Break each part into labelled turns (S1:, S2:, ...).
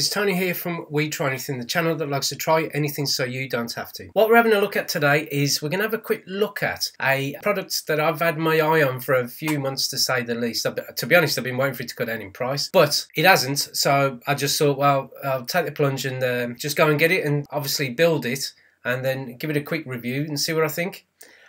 S1: It's Tony here from We Try Anything, the channel that likes to try anything so you don't have to. What we're having a look at today is we're going to have a quick look at a product that I've had my eye on for a few months to say the least. To be honest, I've been waiting for it to go down in price, but it hasn't. So I just thought, well, I'll take the plunge and um, just go and get it and obviously build it and then give it a quick review and see what I think.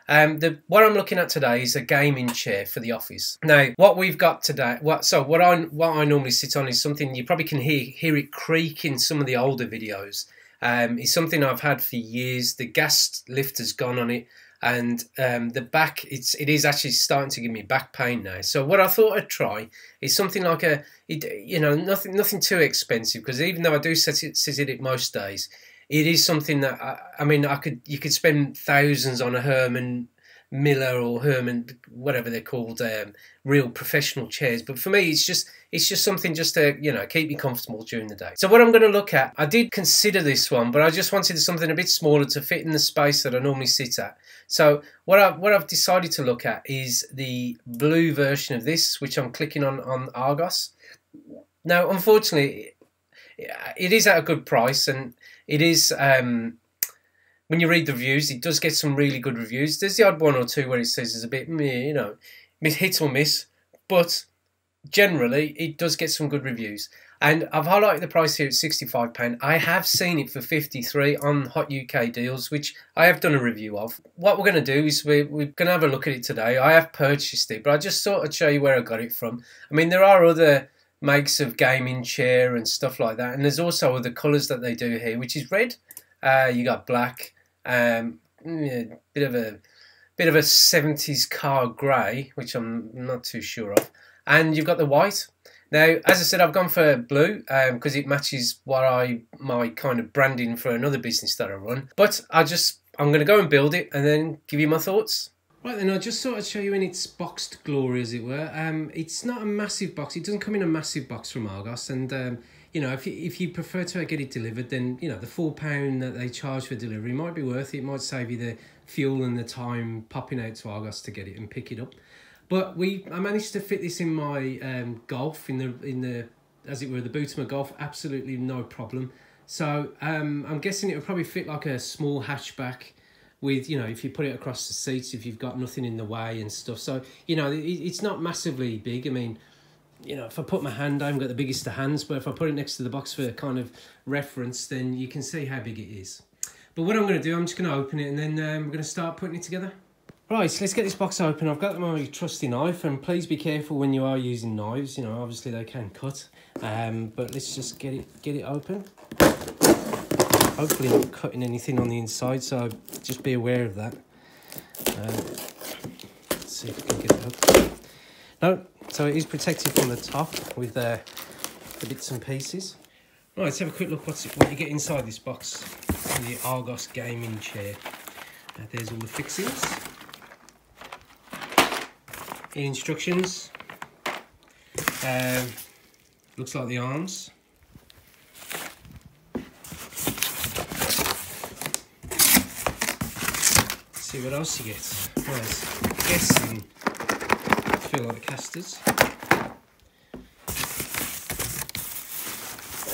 S1: Um, the what I'm looking at today is a gaming chair for the office. Now, what we've got today, what so what I what I normally sit on is something you probably can hear hear it creak in some of the older videos. Um, it's something I've had for years. The gas lift has gone on it, and um, the back it's it is actually starting to give me back pain now. So what I thought I'd try is something like a it, you know nothing nothing too expensive because even though I do sit it sit it most days, it is something that I, I, mean I could you could spend thousands on a Herman Miller or Herman whatever they're called um, real professional chairs. But for me it's just it's just something just to you know keep me comfortable during the day. So what I'm going to look at I did consider this one but I just wanted something a bit smaller to fit in the space that I normally sit at. So what I what I've decided to look at is the blue version of this which I'm clicking on on Argos. Now unfortunately it is at a good price and it is um, when you read the reviews, it does get some really good reviews. There's the odd one or two where it says it's a bit, you know, hit or miss, but generally it does get some good reviews. And I've highlighted the price here at £65. I have seen it for 53 on Hot UK deals, which I have done a review of. What we're going to do is we're, we're going to have a look at it today. I have purchased it, but I just thought I'd show you where I got it from. I mean, there are other makes of gaming chair and stuff like that. And there's also other colours that they do here, which is red. Uh, you got black, um, yeah, bit of a bit of a 70s car grey, which I'm not too sure of. And you've got the white. Now, as I said, I've gone for blue because um, it matches what I my kind of branding for another business that I run. But I just I'm going to go and build it and then give you my thoughts. Right then, I just thought I'd show you in its boxed glory, as it were. Um, it's not a massive box. It doesn't come in a massive box from Argos, and um, you know, if you, if you prefer to get it delivered, then you know the four pound that they charge for delivery might be worth it. It might save you the fuel and the time popping out to Argos to get it and pick it up. But we, I managed to fit this in my um, Golf in the in the as it were the boot of my Golf, absolutely no problem. So um, I'm guessing it would probably fit like a small hatchback with you know if you put it across the seats if you've got nothing in the way and stuff. So you know it, it's not massively big. I mean you know if i put my hand i haven't got the biggest of hands but if i put it next to the box for kind of reference then you can see how big it is. But what i'm going to do i'm just going to open it and then um, we're going to start putting it together. Right, so let's get this box open. I've got my trusty knife, and please be careful when you are using knives. You know, obviously they can cut, um, but let's just get it get it open hopefully not cutting anything on the inside so just be aware of that. Uh, see if we can get it up. No so it is protected from the top with uh, the bits and pieces. Right let's have a quick look what's what you get inside this box the Argos gaming chair. Uh, there's all the fixings in instructions um, looks like the arms see what else you get. Right, guessing feel like casters.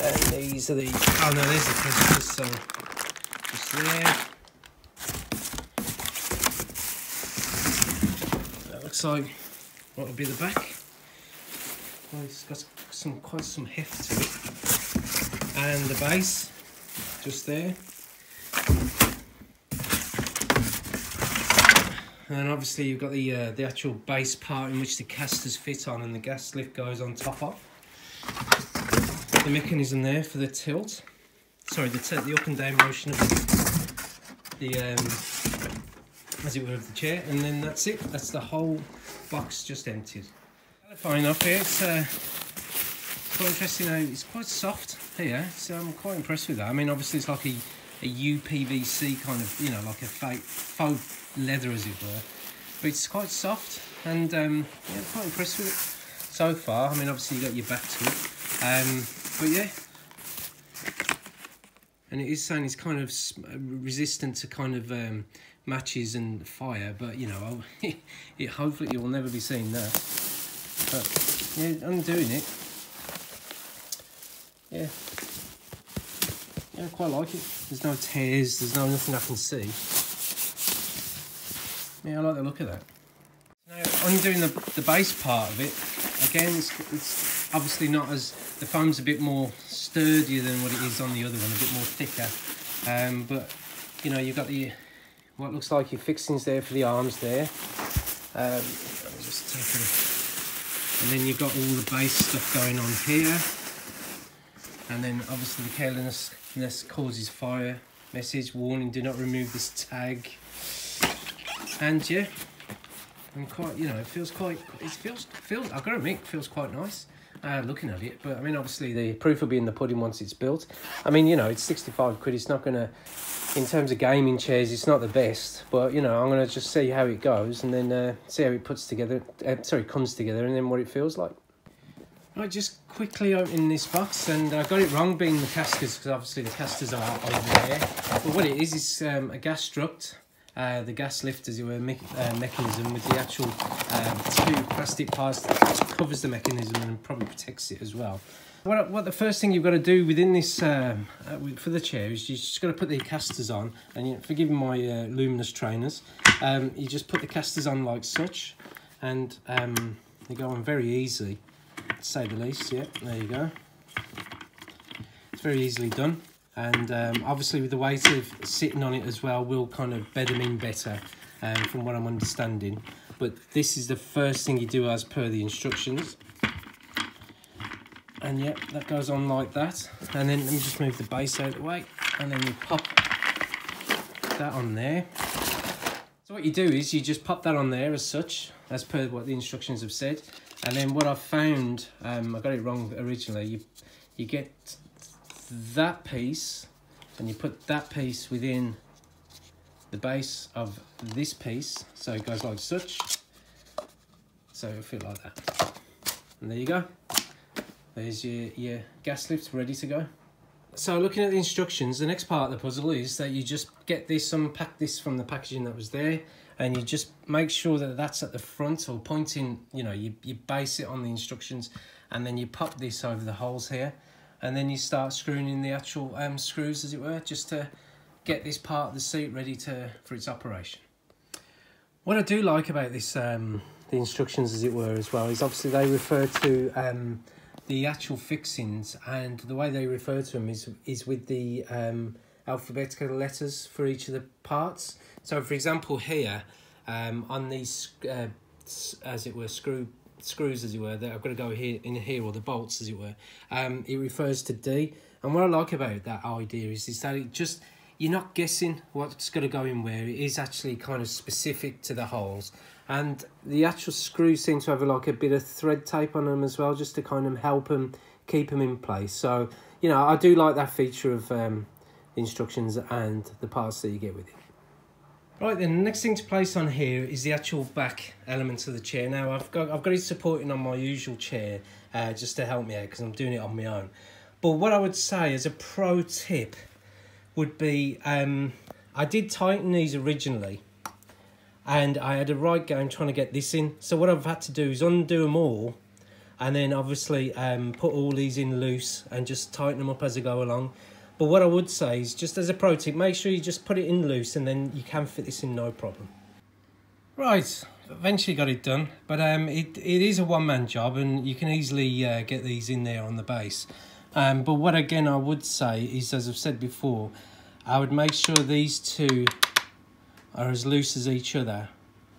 S1: And these are the oh no, these are casters, so just there. That looks like what would be the back. Well, it's got some quite some heft to it. And the base, just there. And obviously you've got the uh, the actual base part in which the casters fit on and the gas lift goes on top of. The mechanism there for the tilt, sorry, the, the up and down motion of the, the um, as it were of the chair, and then that's it. That's the whole box just emptied. Fine off here. It's uh, quite interesting. How it's quite soft here, so I'm quite impressed with that. I mean, obviously it's like a a UPVC kind of, you know, like a fake faux leather as it were. But it's quite soft and um, yeah, quite impressed with it so far. I mean, obviously you got your back to it. Um, but yeah, and it is saying it's kind of resistant to kind of um, matches and fire but you know it hopefully you will never be seeing that but yeah undoing it yeah yeah I quite like it. There's no tears there's no nothing I can see. Yeah I like the look of that. Now undoing the, the base part of it again it's, it's obviously not as the foam's a bit more sturdier than what it is on the other one a bit more thicker. Um, but you know you've got the what looks like your fixings there for the arms there. Um, and then you've got all the base stuff going on here and then obviously the carelessness causes fire message warning do not remove this tag. And yeah and quite you know it feels quite it feels feels I've got to admit feels quite nice uh, looking at it. But I mean obviously the proof will be in the pudding once it's built. I mean you know it's 65 quid. It's not gonna in terms of gaming chairs it's not the best. But you know I'm gonna just see how it goes and then uh, see how it puts together uh, sorry comes together and then what it feels like Right, just quickly opening this box, and I got it wrong being the casters, because obviously the casters are over there. But what it is, is um, a gas strut uh, the gas lift, as it were, me uh, mechanism with the actual um, two plastic parts that covers the mechanism and probably protects it as well. What, what the first thing you've got to do within this um, uh, for the chair is you just got to put the casters on. And you, forgive my uh, luminous trainers um, you just put the casters on like such. And um, they go on very easily to say the least yeah there you go. It's very easily done and um, obviously with the weight of sitting on it as well will kind of bed them in better um, from what I'm understanding. But this is the first thing you do as per the instructions. And yep that goes on like that. And then let me just move the base out of the way and then you pop that on there. So what you do is you just pop that on there as such as per what the instructions have said and then what I've found um, I got it wrong originally you you get that piece and you put that piece within the base of this piece so it goes like such. So it'll fit like that. And there you go. There's your, your gas lift ready to go so looking at the instructions the next part of the puzzle is that you just get this unpack this from the packaging that was there and you just make sure that that's at the front or pointing you know you, you base it on the instructions and then you pop this over the holes here and then you start screwing in the actual um, screws as it were just to get this part of the seat ready to for its operation. What I do like about this um, the instructions as it were as well is obviously they refer to um, the actual fixings and the way they refer to them is is with the um, alphabetical letters for each of the parts. So for example here um, on these uh, as it were screw screws, as it were, that I've got to go here in here, or the bolts, as it were. Um, it refers to D. And what I like about that idea is, is that it just you're not guessing what's going to go in where. It is actually kind of specific to the holes. And the actual screws seem to have like a bit of thread tape on them as well, just to kind of help them keep them in place. So, you know, I do like that feature of um, instructions and the parts that you get with it. Right then, the next thing to place on here is the actual back elements of the chair. Now I've got I've got it supporting on my usual chair uh, just to help me out because I'm doing it on my own. But what I would say as a pro tip would be um, I did tighten these originally and I had a right going trying to get this in. So what I've had to do is undo them all and then obviously um, put all these in loose and just tighten them up as I go along. But what I would say is just as a pro tip, make sure you just put it in loose and then you can fit this in no problem. Right, eventually got it done, but um, it, it is a one-man job and you can easily uh, get these in there on the base. Um, but what again I would say is, as I've said before, I would make sure these two are as loose as each other.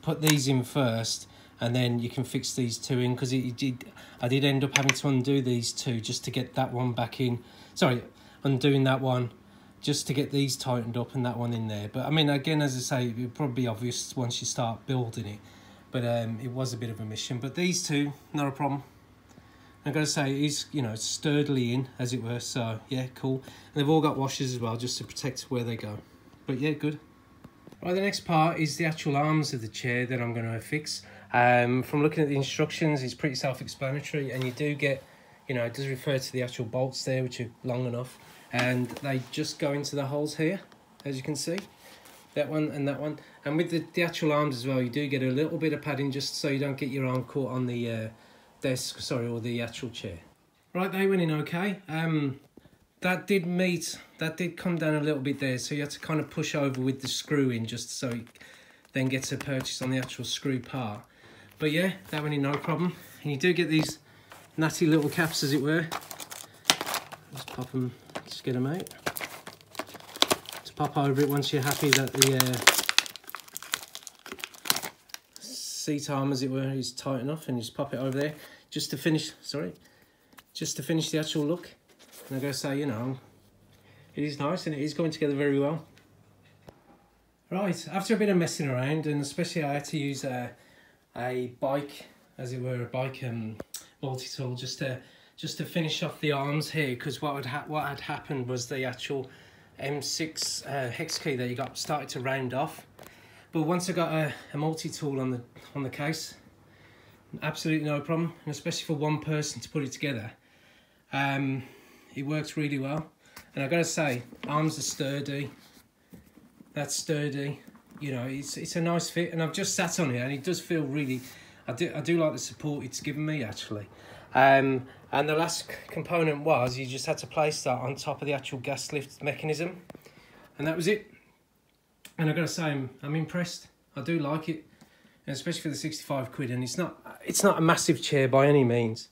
S1: Put these in first and then you can fix these two in because I did end up having to undo these two just to get that one back in. Sorry, undoing that one just to get these tightened up and that one in there. But I mean, again, as I say, it'll probably be obvious once you start building it. But um, it was a bit of a mission. But these two, not a problem. I've got to say, he's, you know, sturdily in, as it were. So, yeah, cool. And they've all got washers as well, just to protect where they go. But, yeah, good. Right, the next part is the actual arms of the chair that I'm going to fix. Um, from looking at the instructions, it's pretty self-explanatory. And you do get, you know, it does refer to the actual bolts there, which are long enough. and they just go into the holes here as you can see that one and that one and with the, the actual arms as well you do get a little bit of padding just so you don't get your arm caught on the uh, desk sorry or the actual chair. Right they went in okay. Um that did meet that did come down a little bit there so you had to kind of push over with the screw in just so it then gets a purchase on the actual screw part. But yeah that went in no problem. And you do get these natty little caps as it were. Just pop them just get them out To pop over it once you're happy that the uh, seat arm as it were is tight enough and just pop it over there just to finish sorry just to finish the actual look and I gotta say, you know, it is nice and it is going together very well. Right, after a bit of messing around, and especially I had to use a, a bike, as it were, a bike um, multi-tool just to just to finish off the arms here, because what what had happened was the actual M6 uh, hex key that you got started to round off. But once I got a, a multi-tool on the on the case, absolutely no problem, and especially for one person to put it together. Um, it works really well. And I've gotta say, arms are sturdy. That's sturdy. You know, it's it's a nice fit, and I've just sat on it, and it does feel really. I do I do like the support it's given me actually. Um, and the last component was you just had to place that on top of the actual gas lift mechanism, and that was it. And I've gotta say, I'm, I'm impressed. I do like it, and especially for the sixty five quid. And it's not it's not a massive chair by any means.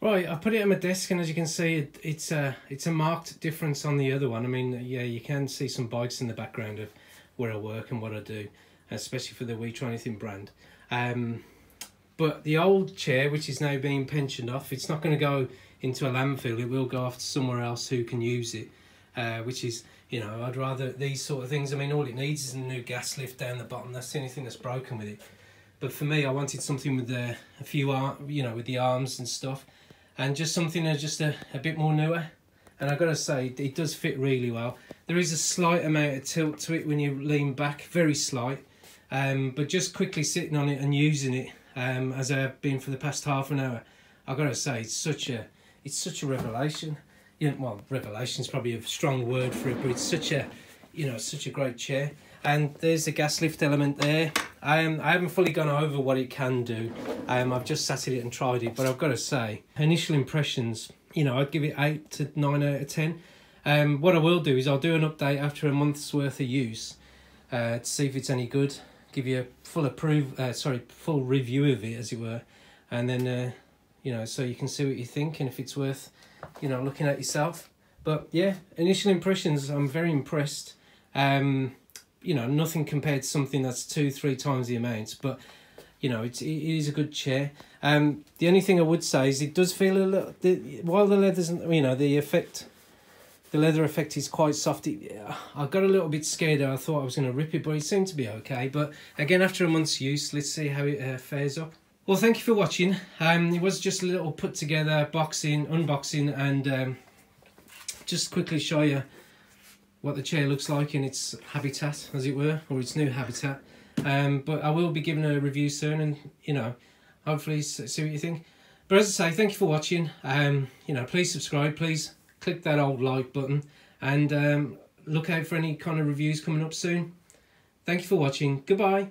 S1: Right, I put it on my desk, and as you can see, it, it's a it's a marked difference on the other one. I mean, yeah, you can see some bikes in the background of where I work and what I do, especially for the We Try Anything brand. Um, but the old chair, which is now being pensioned off, it's not going to go into a landfill. It will go off to somewhere else who can use it, uh, which is, you know, I'd rather these sort of things. I mean, all it needs is a new gas lift down the bottom. That's the only thing that's broken with it. But for me, I wanted something with the, a few, you know, with the arms and stuff and just something that's just a, a bit more newer and I've got to say it does fit really well there is a slight amount of tilt to it when you lean back very slight um, but just quickly sitting on it and using it um, as I've been for the past half an hour I've got to say it's such a it's such a revelation you know, well revelation is probably a strong word for it but it's such a you know such a great chair. And there's the gas lift element there. I um, I haven't fully gone over what it can do. Um, I've just sat in it and tried it but I've got to say initial impressions you know I'd give it 8 to 9 out of 10 um, what I will do is I'll do an update after a month's worth of use uh, to see if it's any good give you a full approve uh, sorry full review of it as it were. And then uh, you know so you can see what you think and if it's worth you know looking at yourself but yeah initial impressions I'm very impressed um, you know, nothing compared to something that's two, three times the amount. But you know, it's it is a good chair. Um, the only thing I would say is it does feel a little. The, while the leather's, you know, the effect, the leather effect is quite soft. It, I got a little bit scared. I thought I was going to rip it, but it seemed to be okay. But again, after a month's use, let's see how it uh, fares up. Well, thank you for watching. Um, it was just a little put together boxing, unboxing, and um, just quickly show you what the chair looks like in its habitat, as it were, or its new habitat. Um, but I will be giving a review soon, and you know, hopefully see what you think. But as I say, thank you for watching. Um, you know, please subscribe. Please click that old like button, and um, look out for any kind of reviews coming up soon. Thank you for watching. Goodbye.